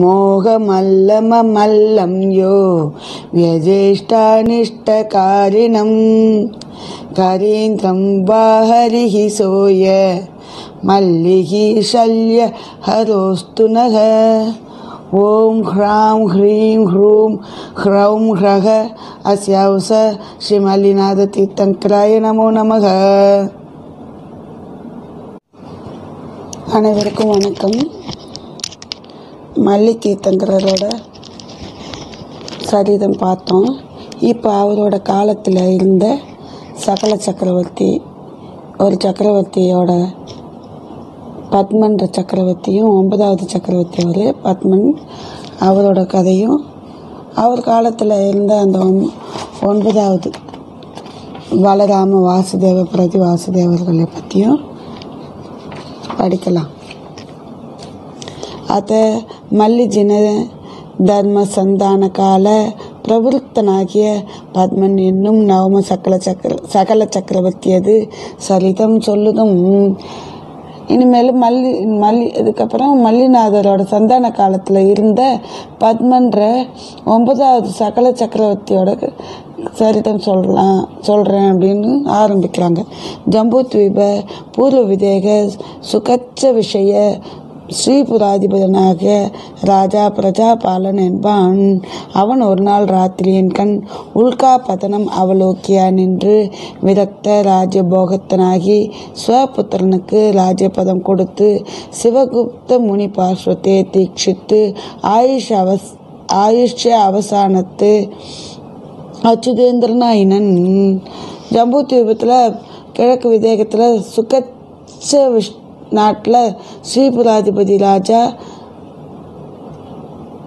मोहमल्लममल्लं यो व्यजेष्टानिष्टकारिणं करीन्द्रं वा हरिः सोय मल्लिः शल्यहरोऽस्तु नः ॐ ह्रां ह्रीं ह्रूं ह्रौं ह्रः अस्यावस श्रीमल्लिनाथतीर्थङ्कराय नमो நமக அனைவருக்கும் வணக்கம் மல்லி சரிதம் பார்த்தோம். இப்போ அவரோட காலத்தில் இருந்த சகல சக்கரவர்த்தி ஒரு சக்கரவர்த்தியோட பத்மன்ற சக்கரவர்த்தியும் ஒன்பதாவது சக்கரவர்த்தி அவர் பத்மன் அவரோட கதையும் அவர் காலத்தில் இருந்த அந்த ஒன்- ஒன்பதாவது பலராம வாசுதேவ பிரதி வாசுதேவர்களை பற்றியும் படிக்கலாம். அதை ಮಲ್ಲಿಜಿನ ಧರ್ಮ ಸಂಧಾನ ಕಾಲ ಪ್ರವೃತ್ತನಾಗಿಯ பத்மன் என்னும் நவம சக்கல சக்கர சகல சக்கரவர்த்தியது சரிதம் சொல்லுதும் இனிமேல் மல்லி மல்லி இதுக்கப்புறம் மல்லிநாதரோட சந்தான காலத்தில் இருந்த பத்மன்ற ஒன்பதாவது சகல சக்கரவர்த்தியோட சரிதம் சொல்லலாம் சொல்கிறேன் அப்படின்னு ஆரம்பிக்கிறாங்க ஜம்பு தீப பூர்வ விதேக சுகச்ச விஷய ஸ்ரீபுராதிபதனாக ராஜா பிரஜாபாலன் என்பான். அவன் ஒரு நாள் ராத்திரியின் கண் உல்கா பதனம் அவலோக்கியா நின்று விரக்த ராஜபோகத்தனாகி ஸ்வபுத்திரனுக்கு ராஜபதம் கொடுத்து சிவகுப்த முனி பார்ஸ்வத்தை தீட்சித்து ஆயுஷ் அவஸ் ஆயுஷ்ய அவசானத்து அச்சுதேந்திரனாயினன். ஜம்பு தீபத்தில் கிழக்கு விதேகத்தில் சுகச்ச விஷ் நாட்டில் ஸ்ரீபுராதிபதி ராஜா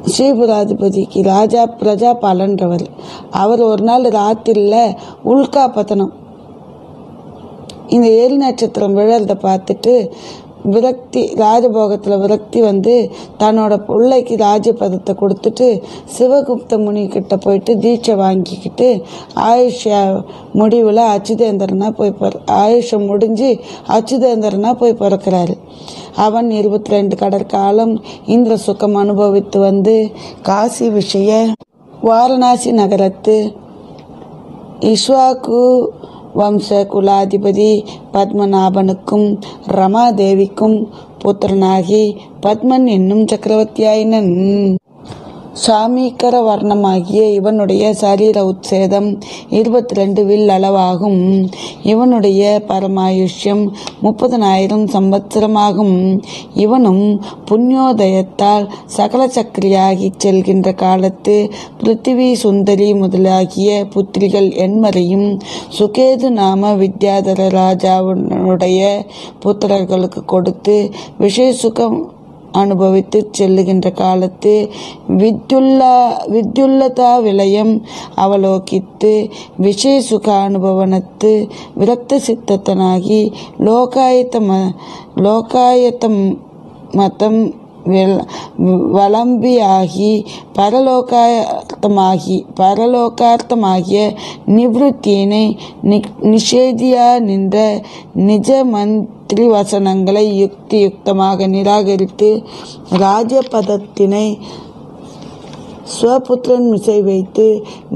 ஸ்ரீபுராதிபதிக்கு ராஜா பிரஜா பலன்றவர் அவர் ஒரு நாள் ராத்திரியில் உல்கா பத்தனம் இந்த ஏழு நட்சத்திரம் விழறத பார்த்துட்டு விரக்தி ராஜபோகத்தில் விரக்தி வந்து தன்னோட பிள்ளைக்கு ராஜபதத்தை கொடுத்துட்டு சிவகுப்த முனி கிட்ட போயிட்டு தீட்சை வாங்கிக்கிட்டு ஆயுஷ முடிவில் அச்சுதேந்திரனா போய் பிற ஆயுஷம் முடிஞ்சு அச்சுதேந்திரனா போய் பிறக்கிறாரு. அவன் இருபத்தி ரெண்டு கடற்காலம் இந்திர சுகம் அனுபவித்து வந்து காசி விஷய வாரணாசி நகரத்து இஸ்வாக்கு வம்ச குலாதிபதி பத்மநாபனுக்கும் ரமாதேவிக்கும் புத்திரனாகி பத்மன் என்னும் சக்கரவர்த்தியாயினன். சாமீக்கர வர்ணமாகிய இவனுடைய சரீர உத்சேதம் இருபத்தி ரெண்டு வில் அளவாகும். இவனுடைய பரமாயுஷ்யம் முப்பதனாயிரம் சம்பத்சரமாகும் இவனும் புண்ணியோதயத்தால் சகல சக்கரியாகி செல்கின்ற காலத்து பிருத்திவி சுந்தரி முதலாகிய புத்திரிகள் எண்மரையும் சுகேது நாம வித்யாதர ராஜாவுடைய புத்திரர்களுக்கு கொடுத்து விஷய சுகம் அனுபவித்து செல்லுகின்ற காலத்து வித்யுல்லா வித்யுல்லதா விலயம் அவலோகித்து விஷய சுக அனுபவனத்து விரக்த சித்தத்தனாகி லோகாயத்த ம மதம் வளம்பியாகி வலம்பியாகி பரலோகார்த்தமாகி பரலோகார்த்தமாகிய நிவிருத்தியினை நிஷேதியா நின்ற நிஜ மந்திரி வசனங்களை யுக்தி யுக்தமாக நிராகரித்து ராஜபதத்தினை ஸ்வபுத்திரன் மிசை வைத்து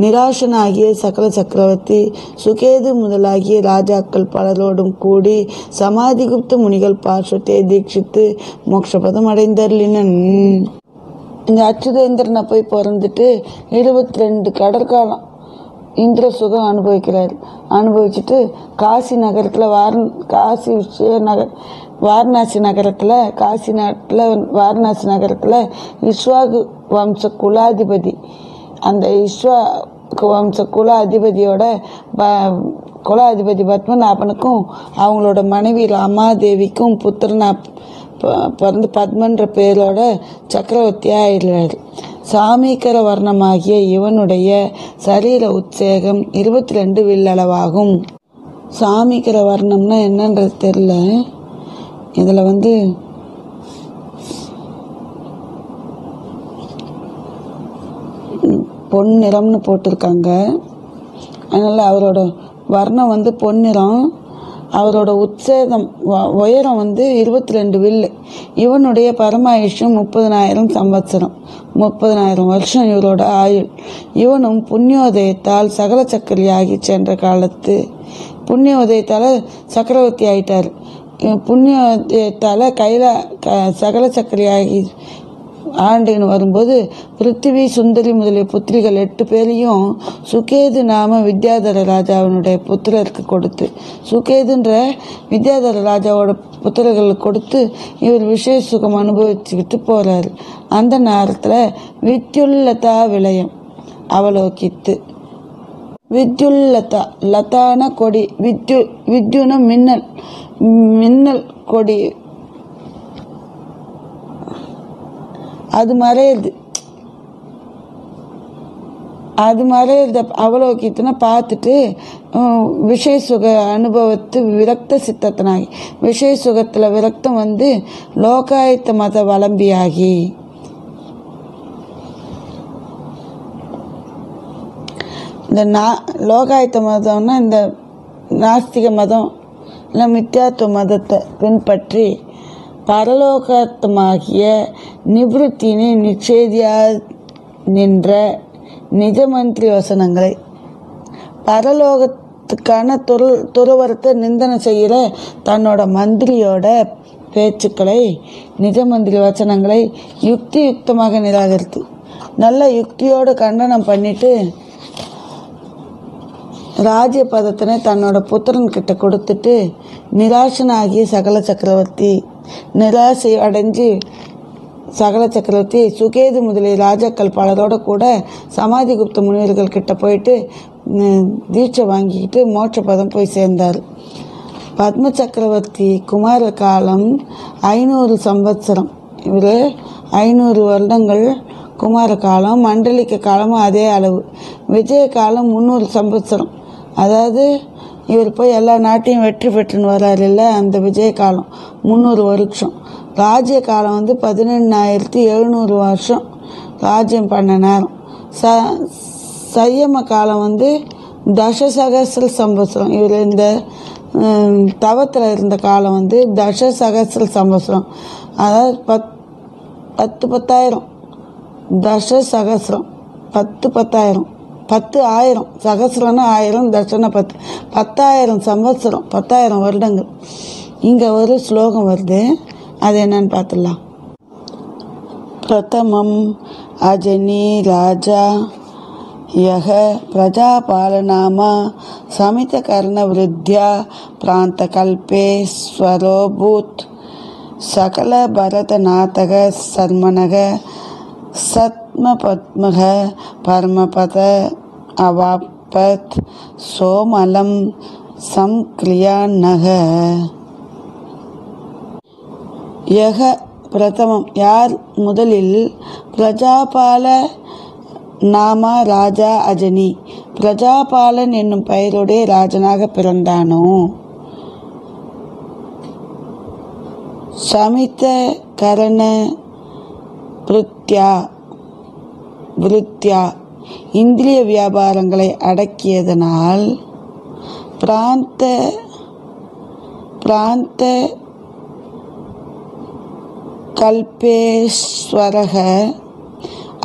நிராசனாகிய சகல சக்கரவர்த்தி சுகேது முதலாகிய ராஜாக்கள் பலரோடும் கூடி சமாதிகுப்த முனிகள் பார்ஷத்தை தீட்சித்து மோட்சபதம் அடைந்தர்லினன் இந்த அச்சுதேந்திரனை போய் பிறந்துட்டு இருபத்தி ரெண்டு கடற்காலம் இந்திர சுகம் அனுபவிக்கிறார். அனுபவிச்சுட்டு காசி நகரத்தில் வார காசி விஷய நகர் வாரணாசி நகரத்தில் காசி நாட்டில் வாரணாசி நகரத்தில் இஸ்வாகு வம்ச குலாதிபதி. அந்த இஸ்வா வம்ச குல அதிபதியோட ப குலாதிபதி பத்மநாபனுக்கும் அவங்களோட மனைவி ராமாதேவிக்கும் புத்திரனா ப- பிறந்து பத்மன்ற பேரோட சக்கரவர்த்தியாக ஆயிடுறாரு. சாமீகர வர்ணமாகிய இவனுடைய சரீர உற்சேகம் இருபத்தி ரெண்டு வில்லளவாகும். சாமிக்கிற வர்ணம்னா என்னன்றது தெரில இதில் வந்து பொன் நிறம்னு போட்டிருக்காங்க. அதனால் அவரோட வர்ணம் வந்து பொன்னிறம் அவரோட உச்சேதம் வ- உயரம் வந்து இருபத்தி ரெண்டு வில்லு இவனுடைய பரமாயுஷம் முப்பதனாயிரம் சம்பத்சரம் முப்பதனாயிரம் வருஷம் இவரோட ஆயுள். இவனும் புண்ணியோதயத்தால் சகல சக்கரியாகி சென்ற காலத்து புண்ணியோதயத்தால் சக்கரவர்த்தி ஆயிட்டார். புண்ணியோதயத்தால் கையில் க சகல சக்கரையாகி ஆண்டுன்னு வரும்போது பிருத்திவி சுந்தரி முதலிய புத்திரிகள் எட்டு பேரையும் சுகேது நாம வித்யாதர ராஜாவினுடைய புத்திரருக்கு கொடுத்து சுகேதுன்ற வித்யாதர ராஜாவோட புத்திரர்களுக்கு கொடுத்து இவர் விஷய சுகம் அனுபவிச்சுக்கிட்டு போறாரு. அந்த நேரத்தில் வித்யுல்லதா விளையம். அவலோகித்து வித்யுல்லதா லதான கொடி வித்யு வித்யுன மின்னல் மின்னல் கொடி. அது மறையுது. அது மறையுது. அவலோகித்தனை பார்த்துட்டு விஷய சுக அனுபவத்து விரக்த சித்தத்தனாகி. விஷய சுகத்தில் விரக்தம் வந்து லோகாயத்த மத வளம்பியாகி. இந்த நா லோகாயத்த மதம்னா இந்த நாஸ்திக மதம் இல்லை மித்தியாத்துவ மதத்தை பின்பற்றி பரலோகத்தமாகிய நிவத்தினை நிச்சேதியா நின்ற நிஜமந்திரி வசனங்களை. பரலோகத்துக்கான துரு துறவரத்தை நிந்தனை செய்கிற தன்னோட மந்திரியோட பேச்சுக்களை நிஜ மந்திரி வச்சனங்களை யுக்தி யுக்தமாக நிராகரித்து நல்ல யுக்தியோடு கண்டனம் பண்ணிட்டு ராஜ்யபதத்தினை தன்னோட புத்திரன் கிட்ட கொடுத்துட்டு நிராசனாகிய சகல சக்கரவர்த்தி நிராசை அடைஞ்சு சகல சக்கரவர்த்தி சுகேது முதலிய ராஜாக்கள் பலரோட கூட சமாதிகுப்த முனிவர்கள் கிட்ட போயிட்டு தீட்சை வாங்கிக்கிட்டு மோட்சபதம் போய் சேர்ந்தார். பத்ம சக்கரவர்த்தி குமார காலம் ஐநூறு சம்பத்சரம் இவர் ஐநூறு வருடங்கள் குமார காலம் மண்டலிக்க காலமும் அதே அளவு. விஜய காலம் முந்நூறு சம்பத்சரம் அதாவது இவர் போய் எல்லா நாட்டையும் வெற்றி பெற்றுன்னு வர்றாரு இல்லை அந்த விஜய காலம் முந்நூறு வருஷம். ராஜ்ய காலம் வந்து பதினெண்ணாயிரத்தி எழுநூறு வருஷம். ராஜ்யம் பண்ண நேரம். ச சையம காலம் வந்து தசசகசிர சம்பத்சரம் இவர் இந்த தவத்தில் இருந்த காலம் வந்து தசசகசிர சம்பத்சரம் அதாவது பத் பத்து பத்தாயிரம். தசசகசிரம். பத்து பத்தாயிரம். பத்து ஆயிரம் சகசிரம்னா ஆயிரம் தர்ஷன பத்து பத்தாயிரம் சம்வத்சரம் பத்தாயிரம் வருடங்கள். இங்கே ஒரு ஸ்லோகம் வருது. அது என்னன்னு பார்த்துடலாம். பிரதமம் அஜனி ராஜா யக பிரஜா பாலநாமா சமித கர்ண விருத்தியா பிராந்த கல்பே ஸ்வரோபூத் சகல பரத நாதக சர்மனக சத்மபத்மக பரமபத அவாப்பத் சோமலம் சம்க்ரியாநக. யக பிரதமம் யார் முதலில்? பிரஜாபால நாமா ராஜா அஜனி. பிரஜாபாலன் என்னும் பெயருடைய ராஜனாக பிறந்தானோ? சமித்த கரண விருத்தியா விருத்தியா இந்திரிய வியாபாரங்களை அடக்கியதனால் பிராந்த பிராந்த கல்பேஸ்வரக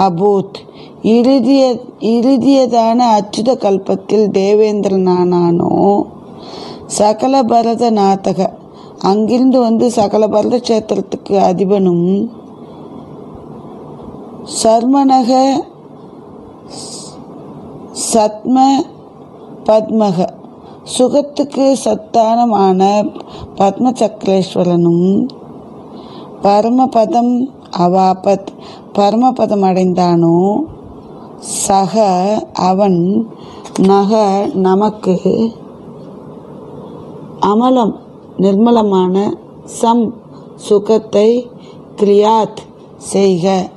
அபூத். இறுதிய இறுதியதான அச்சுத கல்பத்தில் தேவேந்திரனானானோ சகல பரத நாத்தக. அங்கிருந்து வந்து சகல பரத கஷேத்திரத்துக்கு அதிபனும் சர்மனக சத்ம பத்மக. சுகத்துக்கு சத்தானமான பத்ம சக்கரேஸ்வரனும் பரமபதம் அவாபத் பரமபதம் அடைந்தானோ சக அவன் நக நமக்கு அமலம் நிர்மலமான சம் சுகத்தை கிரியாத் செய்க.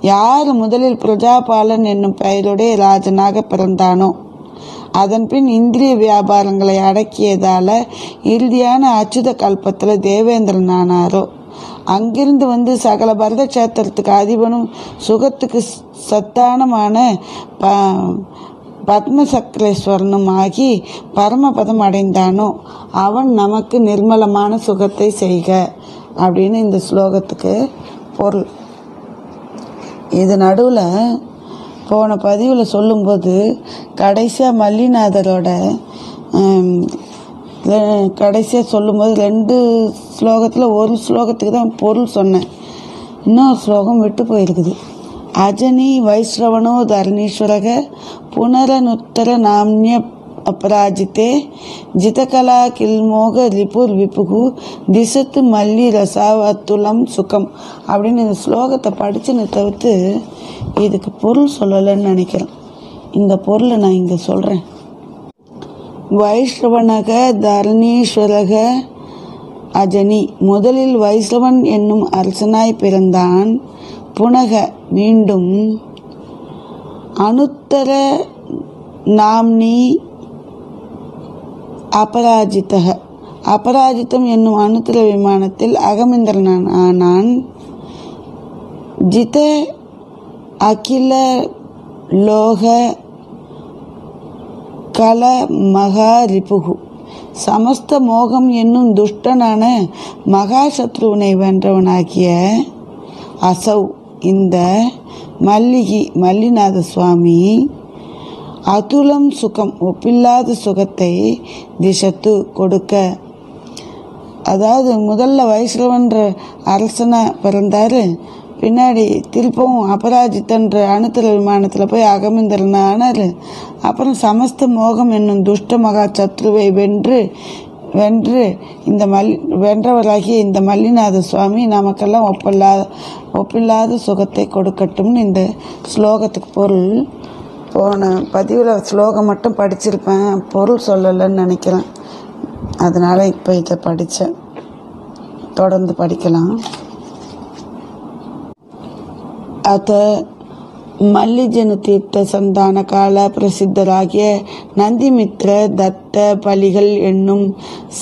யார் முதலில் பிரஜாபாலன் என்னும் பெயருடைய ராஜனாக பிறந்தானோ? அதன்பின் இந்திரிய வியாபாரங்களை அடக்கியதால இறுதியான அச்சுத கல்பத்தில் தேவேந்திரன் ஆனாரோ அங்கிருந்து வந்து சகல பரத கஷேத்திரத்துக்கு அதிபனும் சுகத்துக்கு சத்தானமான ப பத்ம சக்கரேஸ்வரனும் ஆகி பரமபதம் அடைந்தானோ? அவன் நமக்கு நிர்மலமான சுகத்தை செய்க. அப்படின்னு இந்த ஸ்லோகத்துக்கு பொருள். இது நடுவில் போன பதிவில் சொல்லும்போது கடைசியாக மல்லிநாதரோட கடைசியாக சொல்லும்போது ரெண்டு ஸ்லோகத்தில் ஒரு ஸ்லோகத்துக்கு தான் பொருள் சொன்னேன். இன்னொரு ஸ்லோகம் விட்டு போயிருக்குது. அஜனி வைஷ்ரவணோ தரணீஸ்வரக புனரனுத்தர நாம்ய அபராஜித்தே ஜிதகலா கில்மோக ரிபுர் விப்புகு திசத்து மல்லி ரசாவத்துலம் சுகம் அப்படின்னு இந்த ஸ்லோகத்தை படிச்சுன்னு தவிர்த்து இதுக்கு பொருள் சொல்லலைன்னு நினைக்கிறேன். இந்த பொருளை நான் இங்கே சொல்கிறேன் வைஷ்ணவனக தரணீஸ்வரக அஜனி. முதலில் வைஷ்ணவன் என்னும் அரசனாய் பிறந்தான். புனக மீண்டும் அனுத்தர நாம்னி அபராஜித்தக அபராஜித்தம் என்னும் அணுத்திர விமானத்தில் அகமிந்திரன் ஆனான். ஜித அகில லோக கல மகா ரிபுகு சமஸ்த மோகம் என்னும் துஷ்டனான மகாசத்ருவனை வென்றவனாகிய அசௌ. இந்த மல்லிகி மல்லிநாத சுவாமி அதுலம் சுகம் ஒப்பில்லாத சுகத்தை திசத்து கொடுக்க. அதாவது முதல்ல வைஷ்ணவன்ற அரசனாக பிறந்தாரு. பின்னாடி திருப்பவும் அபராஜித்தன்ற அணுத்தர விமானத்தில் போய் அகமிந்திரன் ஆனார். அப்புறம் சமஸ்த மோகம் என்னும் துஷ்ட மகா சத்ருவை வென்று வென்று இந்த மல் வென்றவராகிய இந்த மல்லிநாத சுவாமி நமக்கெல்லாம் ஒப்பில்லாத ஒப்பில்லாத சுகத்தை கொடுக்கட்டும்னு இந்த ஸ்லோகத்துக்கு பொருள். போன பதிவில் ஸ்லோகம் மட்டும் படிச்சிருப்பேன். பொருள் சொல்லலைன்னு நினைக்கிறேன். அதனால் இப்போ இதை படித்தேன் தொடர்ந்து படிக்கலாம். அத மல்லிஜன தீர்த்த சந்தான கால பிரசித்தராகிய நந்திமித்ர தத்த பலிகள் என்னும்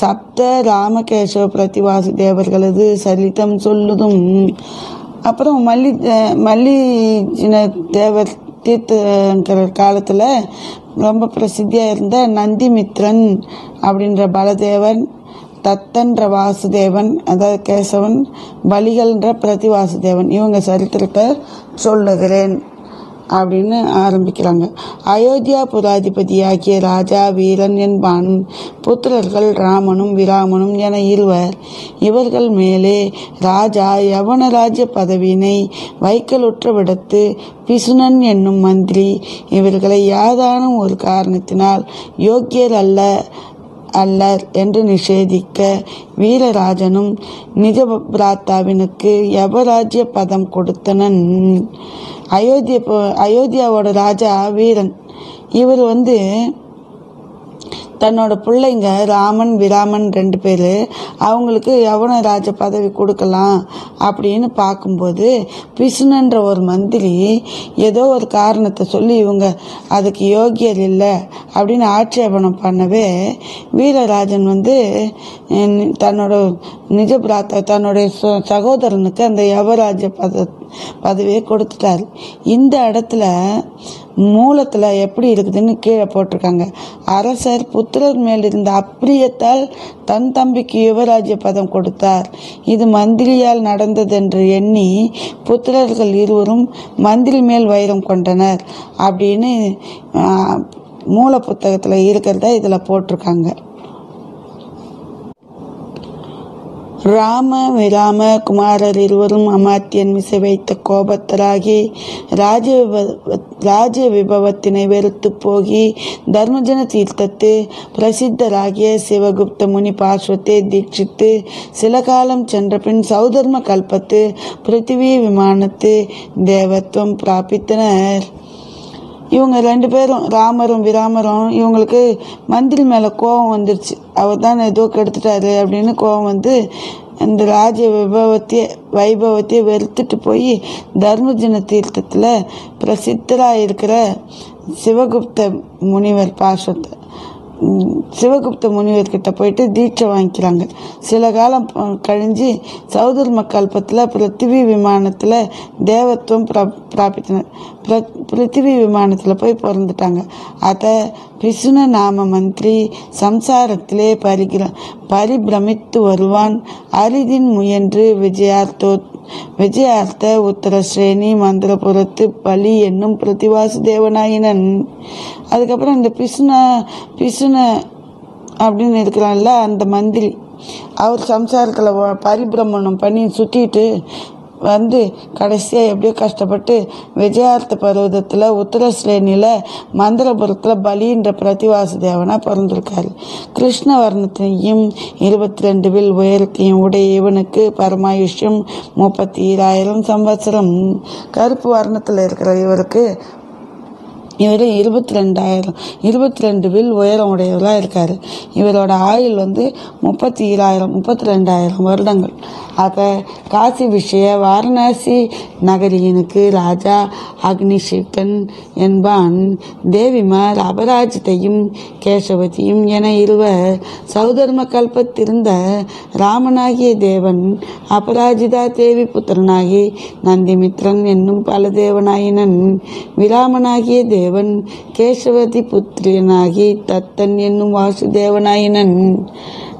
சப்த ராமகேசவ பிரதிவாசி தேவர்களது சரித்தம் சொல்லுதும். அப்புறம் மல்லி மல்லிஜன தேவர் தீர்த்தங்கிற காலத்தில் ரொம்ப பிரசித்தியாக இருந்த நந்திமித்ரன் அப்படின்ற பலதேவன் தத்தன்ற வாசுதேவன் அதாவது கேசவன் பலிகள்ன்ற பிரதி வாசுதேவன் இவங்க சரித்திரத்தை சொல்லுகிறேன். அப்படின்னு ஆரம்பிக்கிறாங்க. அயோத்தியா புராதிபதியாகிய ராஜா வீரன் என்பானும் புத்திரர்கள் ராமனும் விராமனும் என இருவர். இவர்கள் மேலே ராஜா யவனராஜ பதவியினை வைக்கலுற்ற விடத்து பிசுனன் என்னும் மந்திரி. இவர்களை யாதானும் ஒரு காரணத்தினால் யோக்கியர் அல்ல அல்லர் என்று நிஷேதிக்க வீரராஜனும் நிஜபிராத்தாவினுக்கு யவராஜ்ய பதம் கொடுத்தனன். அயோத்திய அயோத்தியாவோட ராஜா வீரன். இவர் வந்து தன்னோட பிள்ளைங்க ராமன் விராமன் ரெண்டு பேர் அவங்களுக்கு யவன ராஜ பதவி கொடுக்கலாம் அப்படின்னு பார்க்கும்போது பிசுனன்ற ஒரு மந்திரி ஏதோ ஒரு காரணத்தை சொல்லி இவங்க அதுக்கு யோகியர் இல்லை அப்படின்னு ஆட்சேபணம் பண்ணவே வீரராஜன் வந்து தன்னோட நிஜ பிராத்த தன்னுடைய சகோதரனுக்கு அந்த யவராஜ பத பதவியை கொடுத்துட்டாரு. இந்த இடத்துல மூலத்தில் எப்படி இருக்குதுன்னு கீழே போட்டிருக்காங்க. அரசர் புத்திரர் மேல் இருந்த அப்பிரியத்தால் தன் தம்பிக்கு யுவராஜ்ய பதம் கொடுத்தார். இது மந்திரியால் நடந்ததென்று எண்ணி புத்திரர்கள் இருவரும் மந்திரி மேல் வைரம் கொண்டனர் அப்படின்னு மூல புத்தகத்தில் இருக்கிறத இதில் போட்டிருக்காங்க. ராம விராம குமாரர் இருவரும் அமாத்தியன் மிசை வைத்த கோபத்தராகி ராஜ ராஜ விபவத்தினை வெறுத்து போகி தர்மஜன தீர்த்தத்து பிரசித்தராகிய சிவகுப்த முனி பார்ஸ்வத்தை தீட்சித்து சில காலம் சென்ற பின் சௌதர்ம கல்பத்து பிருத்திவி விமானத்து தேவத்துவம் பிராபித்தனர். இவங்க ரெண்டு பேரும் ராமரும் விராமரும் இவங்களுக்கு மந்திரி மேலே கோபம் வந்துருச்சு. அவர் தான் ஏதோ கெடுத்துட்டாரு அப்படின்னு கோபம் வந்து அந்த ராஜ விபவத்தையே வைபவத்தையே வெறுத்துட்டு போய் தர்மஜன தீர்த்தத்தில் பிரசித்தராக இருக்கிற சிவகுப்த முனிவர் பாசத்தை சிவகுப்த முனிவர்கிட்ட போயிட்டு தீட்சை வாங்கிக்கிறாங்க. சில காலம் கழிஞ்சு சௌதர் கல்பத்தில் பிருத்திவி விமானத்தில் தேவத்துவம் பிரா பிராபித்தனர். பிர பிருத்திவி விமானத்தில் போய் பிறந்துட்டாங்க. அதை விஷ்ணு நாம மந்திரி சம்சாரத்திலே பரிகிற பரிபிரமித்து வருவான். அரிதின் முயன்று விஜயார்த்தோ உத்தர ஸ்ரேணி மந்திரபுரத்து பலி என்னும் பிரதிவாசு தேவனாயினன். அதுக்கப்புறம் இந்த பிசுன பிசுன அப்படின்னு இருக்கிறான்ல அந்த மந்திரி. அவர் சம்சாரத்தில் பரிபிரமணம் பண்ணி சுற்றிட்டு வந்து கடைசியாக எப்படியோ கஷ்டப்பட்டு விஜயார்த்த பர்வதத்தில் உத்தரஸ்ரேணியில் மந்திரபுரத்தில் பலின்ற பிரதிவாச தேவனாக பிறந்திருக்காரு. கிருஷ்ண வர்ணத்தையும் இருபத்தி ரெண்டு வில் உயரத்தையும் உடைய இவனுக்கு பரமாயுஷ்யம் முப்பத்தி ஈராயிரம் சம்வத்சரம். கருப்பு வர்ணத்தில் இருக்கிற இவருக்கு இவர் இருபத்தி ரெண்டாயிரம் இருபத்தி ரெண்டு வில் உயரம் உடையவராக இருக்கார். இவரோட ஆயுள் வந்து முப்பத்தி ஈராயிரம் முப்பத்தி ரெண்டாயிரம் வருடங்கள். அப்போ காசி விஷய வாரணாசி நகரியனுக்கு ராஜா அக்னிஷிகன் என்பான். தேவிமார் அபராஜிதையும் கேசவதியும் என இருவர் சௌதர்ம கல்பத்திருந்த ராமனாகிய தேவன் அபராஜிதா தேவி புத்திரனாகி நந்திமித்ரன் என்னும் பல தேவனாயினன் விராமனாகிய தேவன் கேசவதி புத்திரனாகி தத்தன் என்னும் வாசுதேவனாயினன்.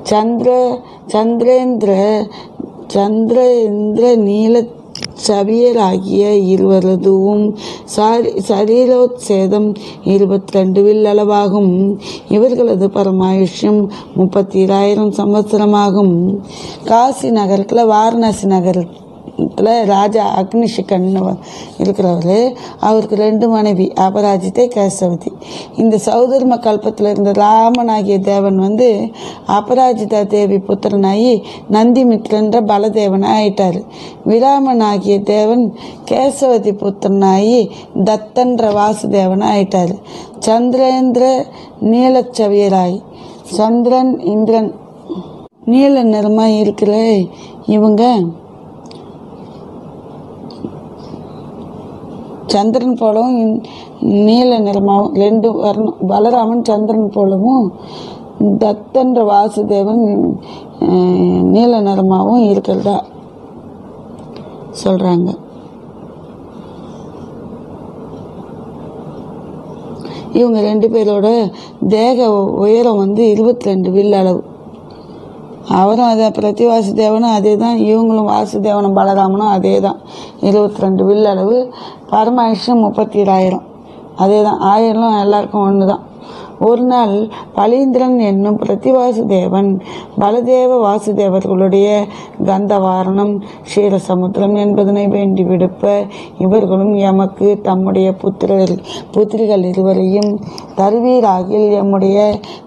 சந்திர சந்திரேந்திர சந்திரேந்திர நீல சவியராகிய இருவரதுவும் சாரி சரீரோத்சேதம் இருபத்தி ரெண்டு வில் அளவாகும். இவர்களது பரமாயுஷ்யம் முப்பத்தி ஏழாயிரம் சம்வத்சரமாகும். காசி நகரத்தில் வாரணாசி நகரத்தில் ராஜா அக்னிஷிகன் இருக்கிறவர். அவருக்கு ரெண்டு மனைவி அபராஜித்தை கேசவதி. இந்த சௌதர்ம கல்பத்தில் இருந்த ராமனாகிய தேவன் வந்து அபராஜிதா தேவி புத்திரனாகி நந்திமித்ரன்ற பலதேவனாக ஆயிட்டார். விராமனாகிய தேவன் கேசவதி புத்திரனாகி தத்தன்ற வாசுதேவனாக ஆயிட்டார். சந்திரேந்திர நீலச்சவியராய். சந்திரன் இந்திரன் நீல நிறமாக இருக்கிற இவங்க சந்திரன் போலவும் நீல நிறமாகவும் ரெண்டு வரணும் பலராமன் சந்திரன் போலவும் தத்தன்ற வாசுதேவன் நீல நிறமாகவும் இருக்கிறதா சொல்கிறாங்க இவங்க ரெண்டு பேரோட தேக உயரம் வந்து இருபத்தி ரெண்டு வில் அளவு. அவரும் அதே பிரதி வாசுதேவனும் அதே தான் இவங்களும் வாசுதேவனும் பலராமனும் அதே தான் இருபத்தி ரெண்டு வில் அளவு பரமாயுஷம் முப்பத்தி ஏழாயிரம் அதே தான் ஆயிரம் எல்லாருக்கும் ஒன்று தான் ஒரு நாள் பலீந்திரன் என்னும் பிரதிவாசுதேவன் பலதேவ வாசுதேவர்களுடைய கந்தவாரணம் சமுத்திரம் என்பதனை வேண்டி விடுப்ப இவர்களும் எமக்கு தம்முடைய புத்திரர் புத்திரிகள் இருவரையும் தருவீராகில் எம்முடைய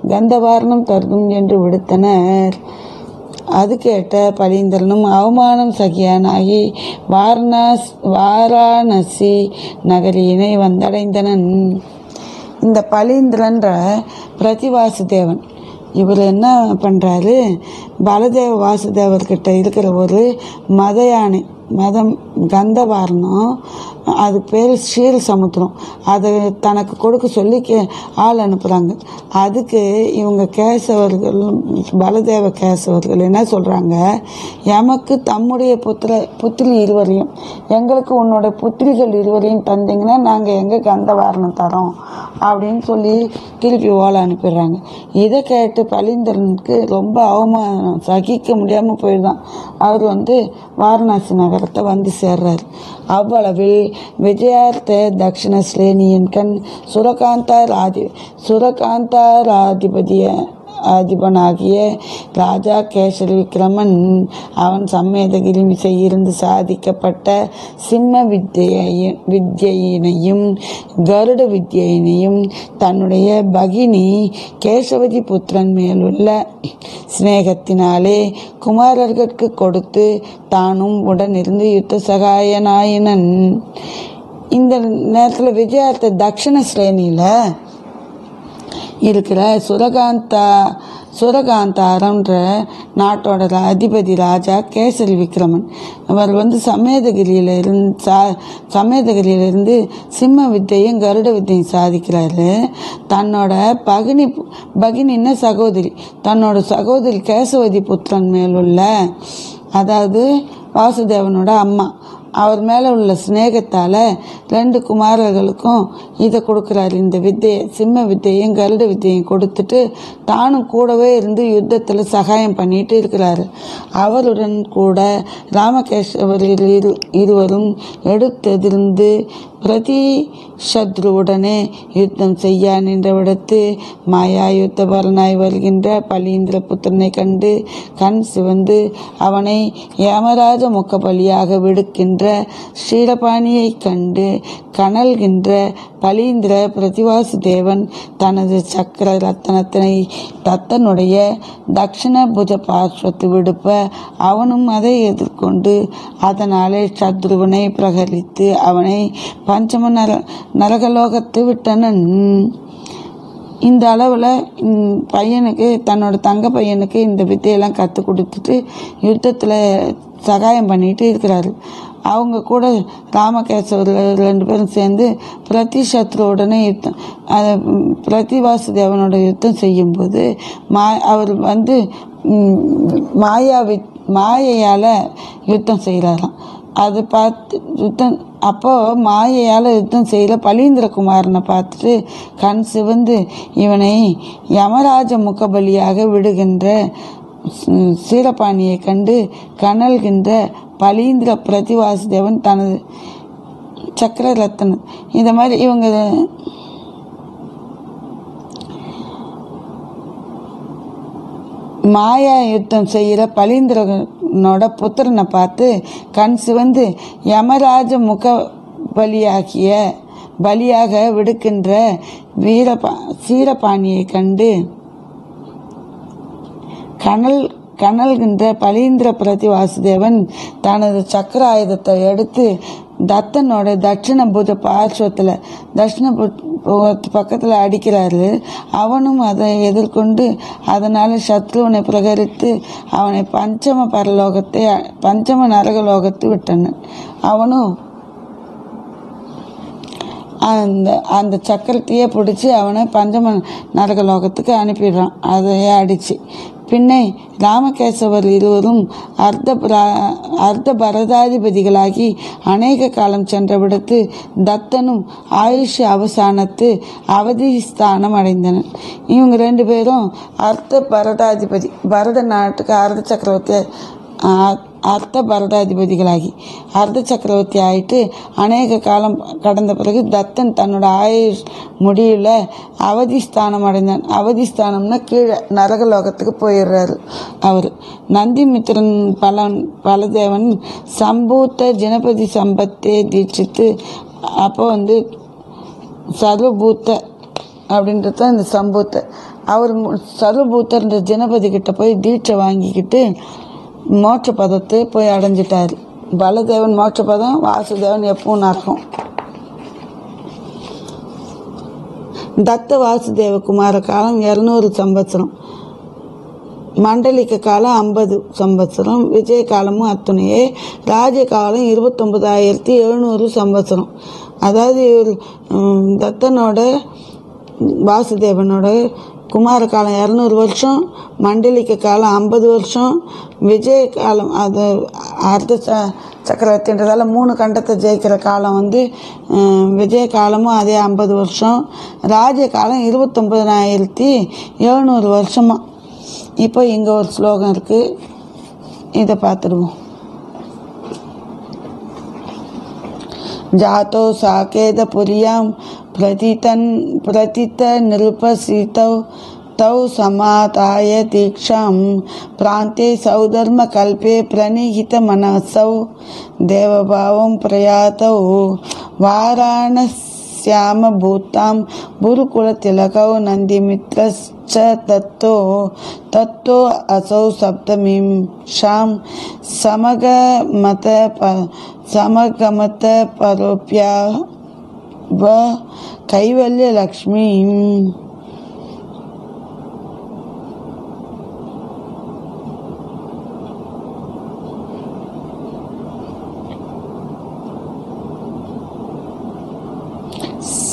கந்தவாரணம் தருதும் என்று விடுத்தனர். அது கேட்ட பலீந்திரனும் அவமானம் சகியானாகி வாரணாஸ் வாராணசி நகரியினை வந்தடைந்தனன். இந்த பலீந்திரன்ற பிரதிவாசுதேவன் இவர் என்ன பண்ணுறாரு பலதேவ வாசுதேவர்கிட்ட இருக்கிற ஒரு மத யானை மதம் கந்தவாரணம் அது பேர் ஸ்ரீர சமுத்திரம் அதை தனக்கு கொடுக்க சொல்லி கே ஆள் அனுப்புகிறாங்க அதுக்கு இவங்க கேசவர்கள் பலதேவ கேசவர்கள் என்ன சொல்கிறாங்க எமக்கு தம்முடைய புத்திர புத்திரி இருவரையும் எங்களுக்கு உன்னோட புத்திரிகள் இருவரையும் தந்தீங்கன்னா நாங்கள் எங்கே கந்தவாரணம் தரோம் அப்படின்னு சொல்லி திருப்பி ஓலை அனுப்பிடுறாங்க. இதை கேட்டு பலிந்தரனுக்கு ரொம்ப அவமானம் சகிக்க முடியாமல் போயிடுதான். அவர் வந்து வாரணாசி நகரத்தை வந்து சேர்றாரு. அவ்வளவில் விஜயார்த்த தக்ஷண ஸ்ரேணியின் கண் சுரகாந்தா ராதி சுரகாந்தா ராதிபதிய அதிபனாகிய ராஜா கேசரி விக்ரமன் அவன் சம்மேதகிரி இருந்து சாதிக்கப்பட்ட சிம்ம வித்தியையும் வித்யினையும் கருட வித்தியினையும் தன்னுடைய பகினி கேசவதி புத்திரன் மேலுள்ள சிநேகத்தினாலே குமாரர்களுக்கு கொடுத்து தானும் உடனிருந்து யுத்த சகாயனாயினன். இந்த நேரத்தில் விஜயார்த்த தக்ஷண ஸ்ரேணியில் இருக்கிற சுரகாந்தா சுரகாந்தாரம்ன்ற நாட்டோட ரா- அதிபதி ராஜா கேசரி விக்ரமன். அவர் வந்து சமேதகிரியில இருந்து சா சமேதகிரியிலிருந்து சிம்ம வித்தையும் கருட வித்தையும் சாதிக்கிறாரு. தன்னோட பகினி பகினின்னு சகோதரி? தன்னோட சகோதரி கேசவதி புத்திரன் மேலுள்ள அதாவது வாசுதேவனோட அம்மா. அவர் மேலே உள்ள சிநேகத்தால் ரெண்டு குமாரர்களுக்கும் இதை கொடுக்குறாரு. இந்த வித்தையை சிம்ம வித்தையும் கருட வித்தையும் கொடுத்துட்டு தானும் கூடவே இருந்து யுத்தத்தில் சகாயம் பண்ணிட்டு இருக்கிறாரு. அவருடன் கூட ராமகேஸ்வரர் இரு இருவரும் எடுத்ததிருந்து பிரதி சத்ருவுடனே யுத்தம் செய்ய நின்றவிடத்து மாயா யுத்த பரனாய் வருகின்ற பலீந்திர புத்திரனை கண்டு கண் சிவந்து அவனை யமராஜ முக்க பலியாக விடுக்கின்ற ஸ்ரீரபாணியை கண்டு கனல்கின்ற பலீந்திர பிரதிவாசு தேவன் தனது சக்கர ரத்தனத்தினை தத்தனுடைய தக்ஷண புஜ பார்ஸ்வத்து விடுப்ப அவனும் அதை எதிர்கொண்டு அதனாலே சத்ருவனை பிரகரித்து அவனை பஞ்சம நர நரகலோகத்து விட்டனன். இந்த அளவில் பையனுக்கு தன்னோட தங்க பையனுக்கு இந்த வித்தையெல்லாம் கற்றுக் கொடுத்துட்டு யுத்தத்தில் சகாயம் பண்ணிட்டு இருக்கிறாரு. அவங்க கூட ராமகேசவர் ரெண்டு பேரும் சேர்ந்து பிரதி சத்ருவுடனே யுத்தம் அது பிரதி வாசுதேவனோட யுத்தம் செய்யும்போது மா அவர் வந்து மாயாவி மாயையால் யுத்தம் செய்கிறாராம் அது பார்த்து யுத்தம் அப்போது மாயையால் யுத்தம் செய்யல பலீந்திரகுமாரனை பார்த்துட்டு கண் சிவந்து இவனை யமராஜ முகபலியாக விடுகின்ற சீரபாணியை கண்டு கனல்கின்ற பலீந்திர பிரதிவாசுதேவன் தனது சக்கர ரத்தனம் இந்த மாதிரி இவங்க மாயா யுத்தம் செய்கிற பலீந்திரனோட புத்திரனை பார்த்து கண் சிவந்து யமராஜ முக பலியாகிய பலியாக விடுக்கின்ற வீரபா சீரபாணியை கண்டு கனல் கனல்கின்ற பலீந்திர பிரதி வாசுதேவன் தனது சக்கர ஆயுதத்தை எடுத்து தத்தனோட தட்சிணபூத பார்ஸ்வத்தில் தட்சிணபூ பக்கத்தில் அடிக்கிறாரு. அவனும் அதை எதிர்கொண்டு அதனால் சத்ருவனை பிரகரித்து அவனை பஞ்சம பரலோகத்தை பஞ்சம நரகலோகத்தை விட்டனன் அவனும் அந்த அந்த சக்கரத்தையே பிடிச்சி அவனை பஞ்சம நரகலோகத்துக்கு அனுப்பிடுறான். அதையே அடித்து பின்னே ராமகேசவர் இருவரும் அர்த்த பிரா- அர்த்த பரதாதிபதிகளாகி அநேக காலம் சென்றவிடத்து தத்தனும் ஆயுஷ் அவசானத்து அவதி ஸ்தானம் அடைந்தனர். இவங்க ரெண்டு பேரும் அர்த்த பரதாதிபதி பரத நாட்டுக்கு அர்த்த சக்கரவர்த்தி அர்த்த பரதாதிபதிகளாகி அர்த்த சக்கரவர்த்தி ஆயிட்டு அநேக காலம் கடந்த பிறகு தத்தன் தன்னோட ஆயுஷ் முடியல அவதிஸ்தானம் அடைந்தான். அவதிஸ்தானம்னா கீழே நரகலோகத்துக்கு போயிடுறாரு அவர். நந்திமித்திரன் பலன் பலதேவன் சம்பூத்த ஜனபதி சம்பத்தை தீட்சித்து அப்போ வந்து சர்வபூத்த அப்படின்றது தான் இந்த சம்பூத்த. அவர் சர்வபூத்தர் இந்த ஜனபதி கிட்ட போய் தீட்சை வாங்கிக்கிட்டு மோட்ச பதத்தை போய் அடைஞ்சிட்டார். பலதேவன் மோட்ச பதம் வாசுதேவன் எப்பவும் நரகம். தத்த வாசுதேவ குமார காலம் இரநூறு சம்பத்சரம் மண்டலிக்க காலம் ஐம்பது சம்பத்சரம் விஜய காலமும் அத்துணையே. ராஜ காலம் இருபத்தொம்பதாயிரத்தி எழுநூறு சம்பத்சரம் அதாவது இவர், தத்தனோட வாசுதேவனோட குமார காலம் இரநூறு வருஷம் மண்டலிக்க காலம் ஐம்பது வருஷம் விஜய காலம் அது அர்த்த ச சக்கரவர்த்தின்றதால மூணு கண்டத்தை ஜெயிக்கிற காலம் வந்து ம், விஜய காலமும் அதே ஐம்பது வருஷம் ராஜ காலம் இருபத்தொம்பதாயிரத்தி எழுநூறு வருஷமா இப்போ இங்கே ஒரு ஸ்லோகம் இருக்குது இதை பார்த்துடுவோம் जातो साकेतपुर्यां प्रतितन् प्रतितनिरुपसितौ तौ समाताय दीक्षां प्रान्ते सौधर्मकल्पे प्रणिहितमनसौ देवभावं प्रयातौ वाराणस्यामभूतां गुरुकुलतिलकौ नन्दिमित्रश्च तत्तो तत्तो असौ सप्तमीं शां समगमत प- व कैवल्य लक्ष्मी।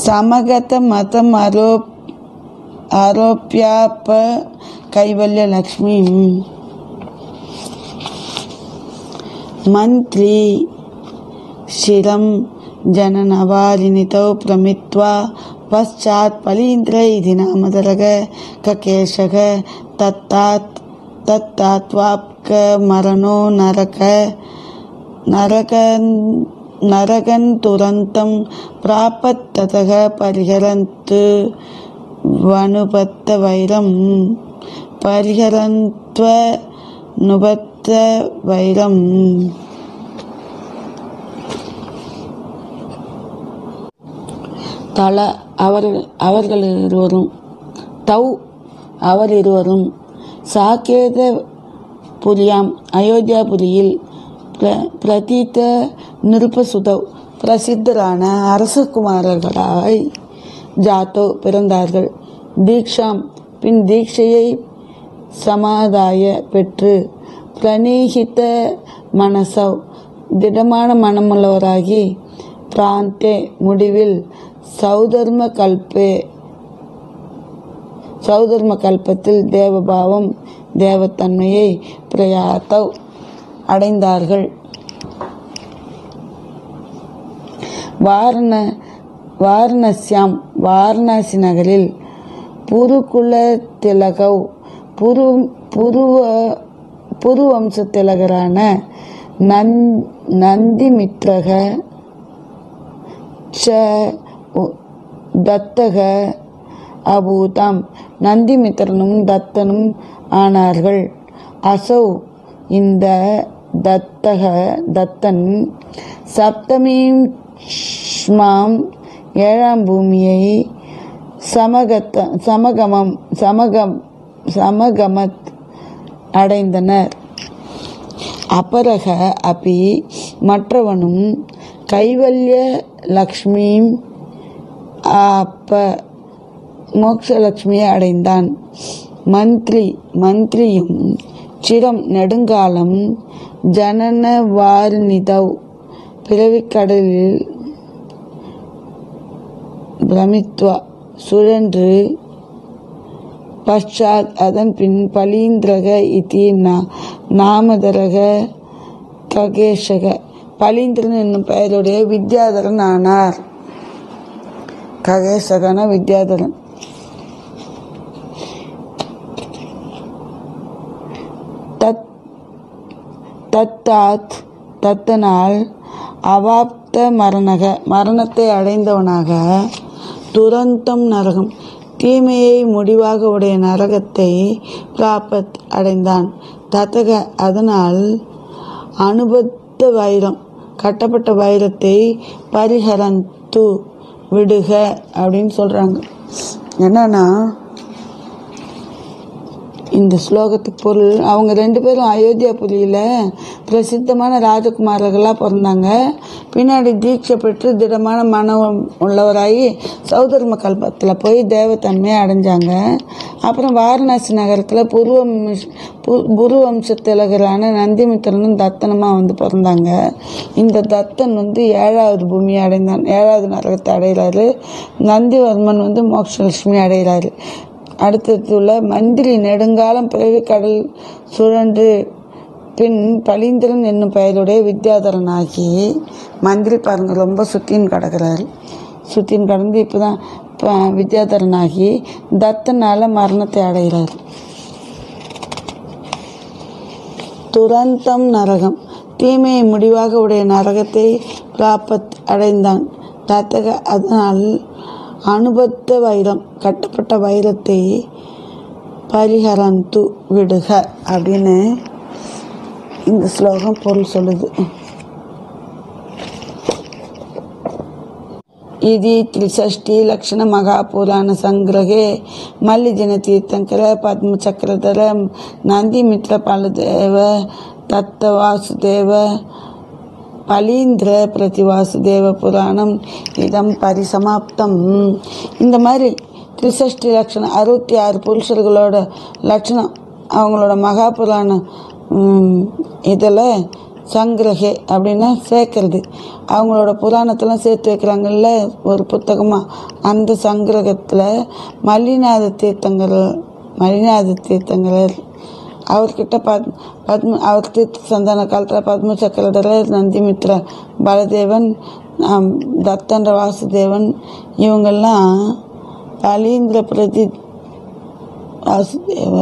समगत मत आरोप आरोप्याप कैवल्य लक्ष्मी। मंत्री शिरम శిరం जननवारिणितौ प्रमित्वा पश्चात् फलीन्द्र इति नामधरग ककेशः तत्तात् तत्तात्वाप्कमरणो नरक नरकन् नरकन् तुरन्तं प्रापत्ततः परिहरन्तु वनुपत्तवैरं परिहरन्त्वनुपत्तवैरम् தல அவர் அவர்கள் இருவரும் தௌ அவர் இருவரும் சாக்கேத புரியாம் அயோத்தியாபுரியில் பிர பிரதீத்த நிருப்பசுதவ் பிரசித்தரான அரசகுமாரர்களாய் ஜாத்தோ பிறந்தார்கள். தீக்ஷாம் பின் தீட்சையை சமாதாய பெற்று பிரணீகித்த மனசவ் திடமான மனமுள்ளவராகி பிராந்தே முடிவில் சௌதர்ம கல்பே சௌதர்ம கல்பத்தில் தேவபாவம் தேவத்தன்மையை பிரயாத்தவ் அடைந்தார்கள். வாரண வாரணசியாம் வாரணாசி நகரில் புருகுல திலகவ் புரு புருவ புருவம்ச திலகரான நந் நந்திமித்ரக ச தத்தக அபூதம். நந்திமித்திரனும் தத்தனும் ஆனார்கள். அசௌ இந்த தத்தக தத்தன் சப்தமீம் ஸ்மாம் ஏழாம் பூமியை சமகத்த சமகமம் சமகம் சமகமத் அடைந்தனர். அபரக அபி மற்றவனும் கைவல்ய லக்ஷ்மியும் அப்ப மோக்ஷலட்சுமியை அடைந்தான். மந்திரி மந்திரியும் சிரம் நெடுங்காலம் ஜனன வாரிணிதவ் பிறவிக்கடலில் பிரமித்வா சுழன்று பஷாத் அதன் பின் பலீந்திரக இதி நாமதரக தகேஷக பலீந்திரன் என்னும் பெயருடைய வித்யாதரன் ஆனார். ககேசகன வித்யாதரன். தத் தத்தாத் தத்தனால் அவாப்த மரணக மரணத்தை அடைந்தவனாக துரந்தம் நரகம் தீமையை முடிவாக உடைய நரகத்தை பிராபத் அடைந்தான். தத்தக அதனால் அனுபத்த வைரம் கட்டப்பட்ட வைரத்தை பரிஹரந்து விடுக அப்படின்னு சொல்கிறாங்க என்னன்னா இந்த ஸ்லோகத்துக்கு பொருள். அவங்க ரெண்டு பேரும் அயோத்தியாபுரியில் பிரசித்தமான ராஜகுமாரர்களாக பிறந்தாங்க. பின்னாடி தீட்சை பெற்று திடமான மனம் உள்ளவராகி சௌதர்ம கல்பத்தில் போய் தேவத்தன்மையை அடைஞ்சாங்க. அப்புறம் வாரணாசி நகரத்தில் புருவம் புரு வம்சத்திலகரான நந்திமித்திரனும் தத்தனமாக வந்து பிறந்தாங்க. இந்த தத்தன் வந்து ஏழாவது பூமியை அடைந்தான். ஏழாவது நரகத்தை அடைகிறாரு. நந்திவர்மன் வந்து மோட்சலட்சுமி அடைகிறாரு. அடுத்ததுள்ள மந்திரி நெடுங்காலம் பிறகு கடல் சுழன்று பின் பளிந்திரன் என்னும் பெயருடைய வித்யாதரனாகி மந்திரி பாருங்க ரொம்ப சுத்தின்னு கிடக்கிறாரு. சுத்தின்னு கடந்து இப்போ தான் வித்யாதரனாகி தத்தனால மரணத்தை அடைகிறார். துரந்தம் நரகம். தீமையை முடிவாக உடைய நரகத்தை பிராபத் அடைந்தான். தத்தக அதனால் அனுபத்த வைரம் கட்டப்பட்ட வைரத்தை பரிஹரந்து விடுக அப்படின்னு இந்த ஸ்லோகம் பொருள் சொல்லுது ఇది త్రిషష్టి లక్షణ మహాపురాణ సంగ్రహే మల్లిజన తీర్థంకర పద్మచక్రధర నందిమిత్ర పలదేవ தத்தவாசுதேவ பலீந்திர பிரதிவாசுதேவ புராணம் இதம் பரிசமாப்தம். இந்த மாதிரி திரிசஷ்டி லட்சணம் அறுபத்தி ஆறு புருஷர்களோட லட்சணம் அவங்களோட மகாபுராணம் இதில் சங்கிரகே அப்படின்னா சேர்க்கறது. அவங்களோட புராணத்தெல்லாம் சேர்த்து வைக்கிறாங்கல்ல ஒரு புத்தகமாக அந்த சங்கிரகத்தில் மல்லிநாத தீர்த்தங்கள் மல்லிநாத தீர்த்தங்கரர் அவர்கிட்ட பத் பத்ம அவர் தீர்த்த சந்தான காலத்தில் பத்ம சக்கரதரர் நந்திமித்ரா பலதேவன் தத்தன்ற வாசுதேவன் இவங்கெல்லாம் பலீந்திர பிரதி வாசுதேவ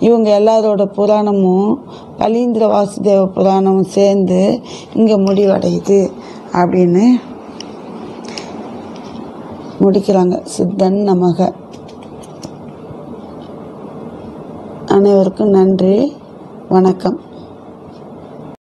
இவங்க எல்லாரோட புராணமும் பலீந்திர வாசுதேவ புராணமும் சேர்ந்து இங்கே முடிவடையுது அப்படின்னு முடிக்கிறாங்க சித்தன் நமக அனைவருக்கும் நன்றி. வணக்கம்.